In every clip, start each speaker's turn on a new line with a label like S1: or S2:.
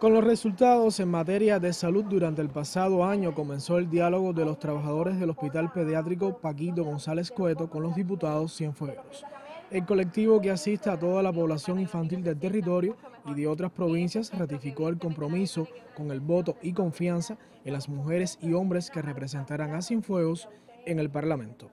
S1: Con los resultados en materia de salud durante el pasado año comenzó el diálogo de los trabajadores del Hospital Pediátrico Paquito González Cueto con los diputados Cienfuegos. El colectivo que asiste a toda la población infantil del territorio y de otras provincias ratificó el compromiso con el voto y confianza en las mujeres y hombres que representarán a Cienfuegos en el Parlamento.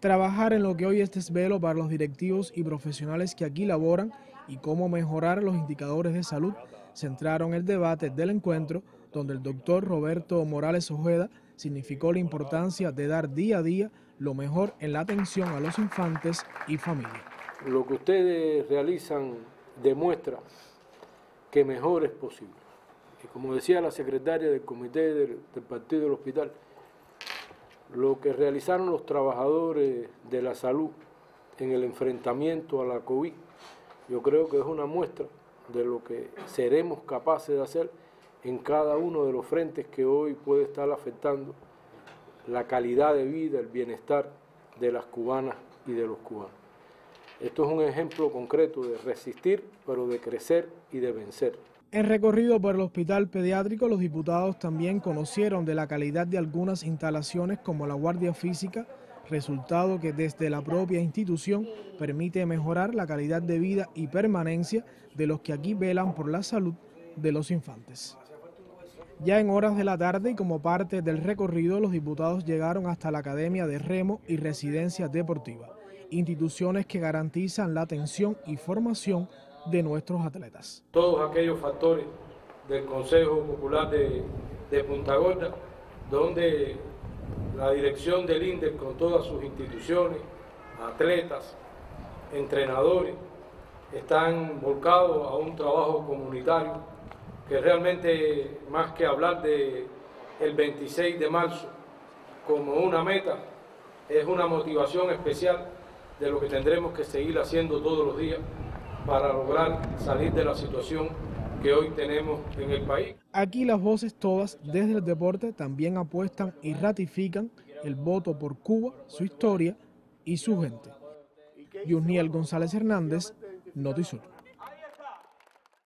S1: Trabajar en lo que hoy es desvelo para los directivos y profesionales que aquí laboran y cómo mejorar los indicadores de salud centraron el debate del encuentro donde el doctor Roberto Morales Ojeda significó la importancia de dar día a día lo mejor en la atención a los infantes y familia.
S2: Lo que ustedes realizan demuestra que mejor es posible. Y como decía la secretaria del comité del, del partido del hospital, lo que realizaron los trabajadores de la salud en el enfrentamiento a la COVID, yo creo que es una muestra de lo que seremos capaces de hacer en cada uno de los frentes que hoy puede estar afectando la calidad de vida, el bienestar de las cubanas y de los cubanos. Esto es un ejemplo concreto de resistir, pero de crecer y de vencer.
S1: En recorrido por el hospital pediátrico, los diputados también conocieron de la calidad de algunas instalaciones como la guardia física, resultado que desde la propia institución permite mejorar la calidad de vida y permanencia de los que aquí velan por la salud de los infantes. Ya en horas de la tarde y como parte del recorrido, los diputados llegaron hasta la Academia de Remo y Residencia Deportiva, instituciones que garantizan la atención y formación de nuestros atletas.
S2: Todos aquellos factores del Consejo Popular de, de Punta Gorda, donde la dirección del INDER con todas sus instituciones, atletas, entrenadores, están volcados a un trabajo comunitario que realmente más que hablar de el 26 de marzo como una meta, es una motivación especial de lo que tendremos que seguir haciendo todos los días para lograr salir de la situación que hoy tenemos en el país.
S1: Aquí las voces todas desde el deporte también apuestan y ratifican el voto por Cuba, su historia y su gente. Yuniel González Hernández, Notisur.